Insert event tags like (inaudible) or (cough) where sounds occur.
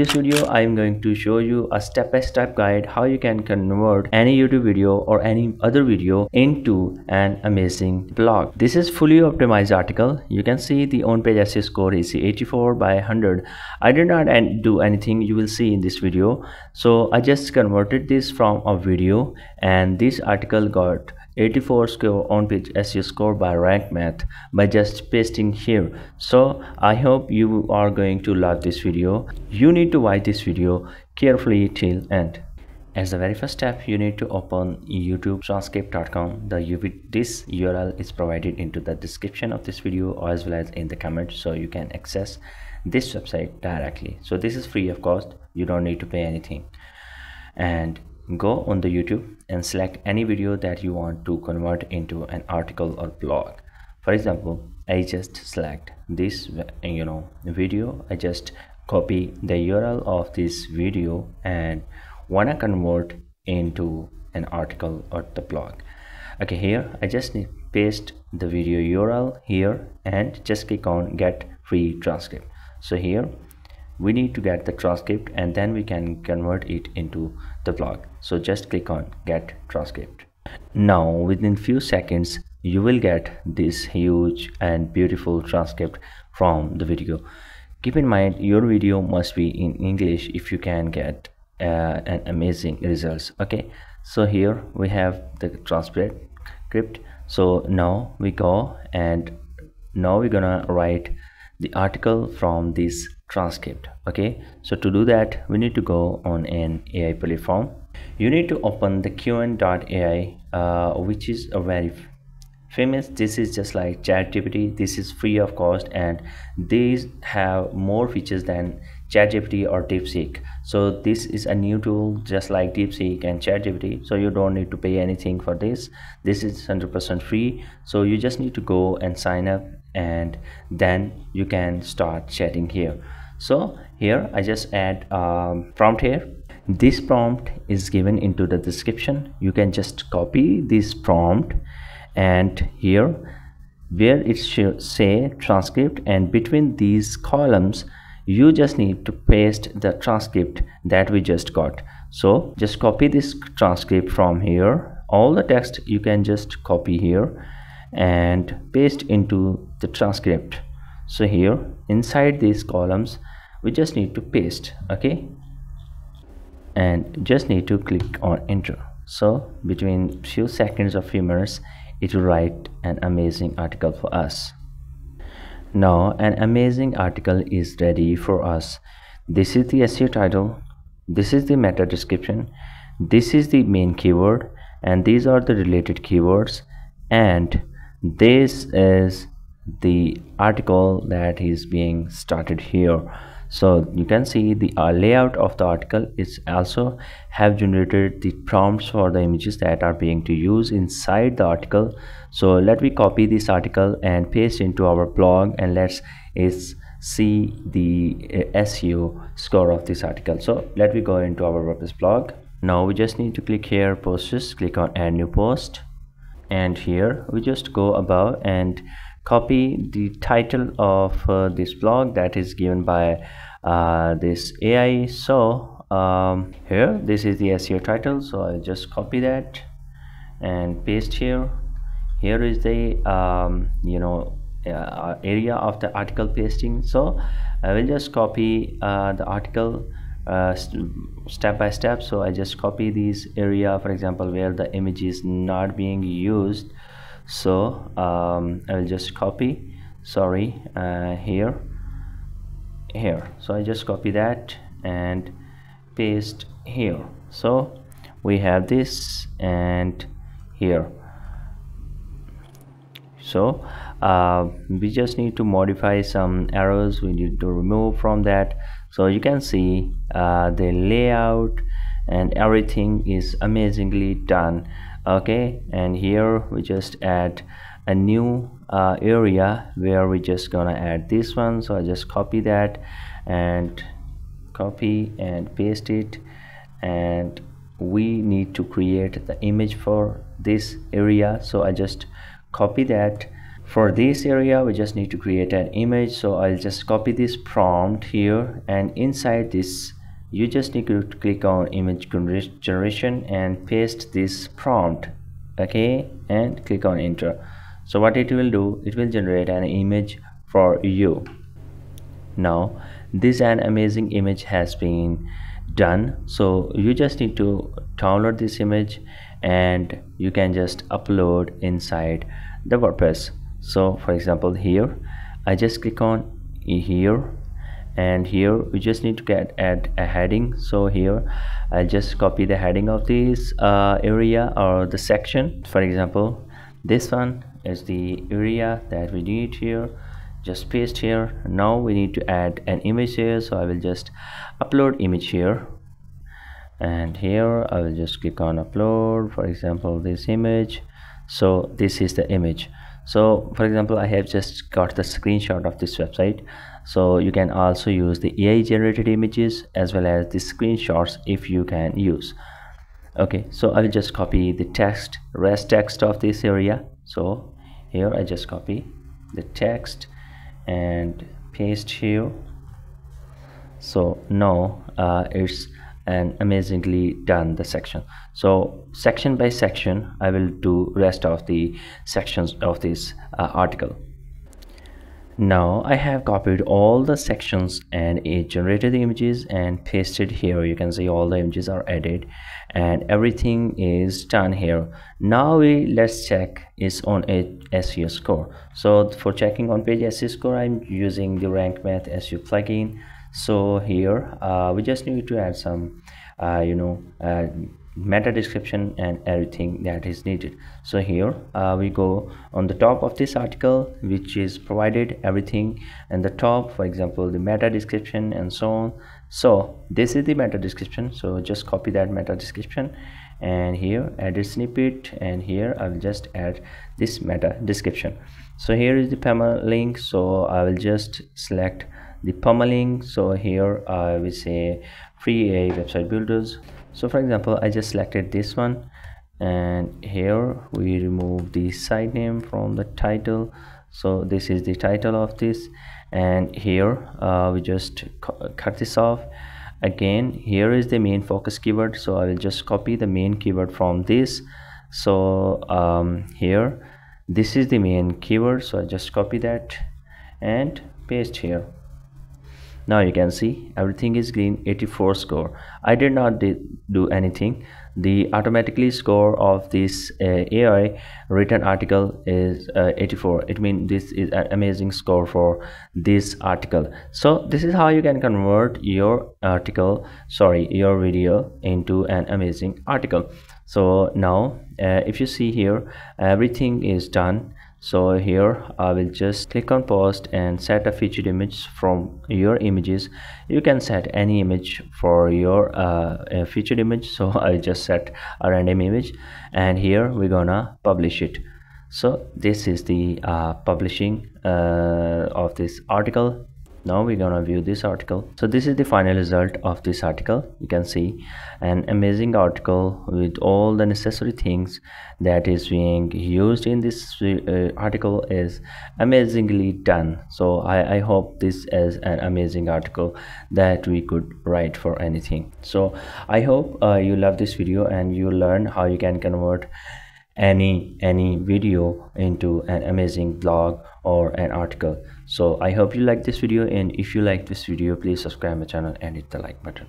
this video i am going to show you a step-by-step -step guide how you can convert any youtube video or any other video into an amazing blog. This is fully optimized article. You can see the on page seo score is 84 by 100 i did not do anything you will see in this video. So i just converted this from a video and this article got 84 score on page SEO score by rank math by just pasting here. So I hope you are going to love this video. You need to watch this video carefully till end. As the very first step you need to open youtubetranscript.com the this url is provided into the description of this video as well as in the comments so you can access this website directly. So this is free of cost you don't need to pay anything. And go on the youtube and select any video that you want to convert into an article or blog. For example i just select this you know video. I just copy the url of this video and wanna convert into an article or the blog. Okay here i just need paste the video url here and just click on get free transcript. So here we need to get the transcript and then we can convert it into the blog. So just click on get transcript. Now within few seconds you will get this huge and beautiful transcript from the video. Keep in mind your video must be in english if you can get uh, an amazing results okay? So here we have the transcript script. So now we go and now we're gonna write the article from this transcript okay? So to do that we need to go on an ai platform. You need to open the qwen.ai uh, which is a very famous. This is just like ChatGPT. This is free of cost and these have more features than ChatGPT or DeepSeek. So this is a new tool just like DeepSeek and ChatGPT. So you don't need to pay anything for this. This is 100% free. So you just need to go and sign up and then you can start chatting here so here i just add um, prompt here. This prompt is given into the description. You can just copy this prompt and here where it should say transcript and between these columns you just need to paste the transcript that we just got. So just copy this transcript from here. All the text you can just copy here and paste into the transcript so here inside these columns we just need to paste okay? And just need to click on enter. So between few seconds or few minutes it will write an amazing article for us. Now an amazing article is ready for us. This is the SEO title. This is the meta description. This is the main keyword and these are the related keywords. And this is the article that is being started here. So you can see the uh, layout of the article. Is also have generated the prompts for the images that are being to use inside the article. So let me copy this article and paste into our blog and let's is see the uh, SEO score of this article. So let me go into our WordPress blog. Now we just need to click here posts. Click on add new post. And here we just go above and copy the title of uh, this blog that is given by uh, this AI so um, here this is the SEO title. So I'll just copy that and paste here. Here is the um, you know uh, area of the article pasting. So I will just copy uh, the article uh, step by step. So I just copy this area for example where the image is not being used so um, I will just copy sorry uh, here here. So I just copy that and paste here. So we have this and here. So uh, we just need to modify some arrows we need to remove from that. So you can see uh, the layout and everything is amazingly done okay and here we just add a new uh, area where we just gonna add this one. So I just copy that and copy and paste it. And we need to create the image for this area. So I just copy that. For this area we just need to create an image. So i'll just copy this prompt here. And inside this you just need to click on image generation and paste this prompt okay and click on enter. So what it will do it will generate an image for you. Now this an amazing image has been done. So you just need to download this image and you can just upload inside the WordPress. So for example here I just click on here and here we just need to get add a heading. So here I'll just copy the heading of this uh, area or the section. For example this one is the area that we need here. Just paste here. Now we need to add an image here. So I will just upload image here. And here I will just click on upload. For example this image. So this is the image so for example I have just got the screenshot of this website. So you can also use the AI generated images as well as the screenshots if you can use. Okay so I will just copy the text rest text of this area. So here I just copy the text and paste here. So now uh, it's an amazingly done the section. So section by section I will do rest of the sections of this uh, article. Now I have copied all the sections and it generated the images and pasted here. You can see all the images are added and everything is done here. Now we let's check is on a SEO score. So for checking on page SEO score I'm using the rank math SEO plugin so here uh, we just need to add some uh, you know uh, meta description and everything that is needed. So here uh, we go on the top of this article which is provided everything and the top for example the meta description and so on. So this is the meta description. So just copy that meta description. And here edit snippet. And here i will just add this meta description. So here is the permalink so i will just select the permalink so here i will say free AI website builders. So for example i just selected this one. And here we remove the site name from the title. So this is the title of this. And here uh, we just cut this off. Again here is the main focus keyword. So i will just copy the main keyword from this. So um, here this is the main keyword. So i just copy that and paste here now you can see everything is green 84 score. I did not do anything. The automatically score of this uh, ai written article is uh, 84 it means this is an amazing score for this article. So this is how you can convert your article sorry your video into an amazing article. So now uh, if you see here everything is done so here i will just click on post and set a featured image from your images. You can set any image for your uh, featured image. (laughs) So i just set a random image and here we're gonna publish it. So this is the uh, publishing uh, of this article now we're gonna view this article. So this is the final result of this article you can see. An amazing article with all the necessary things that is being used in this uh, article is amazingly done. So I, I hope this is an amazing article that we could write for anything. So i hope uh, you love this video and you learn how you can convert any any video into an amazing blog or an article. So i hope you like this video and if you like this video please subscribe my channel and hit the like button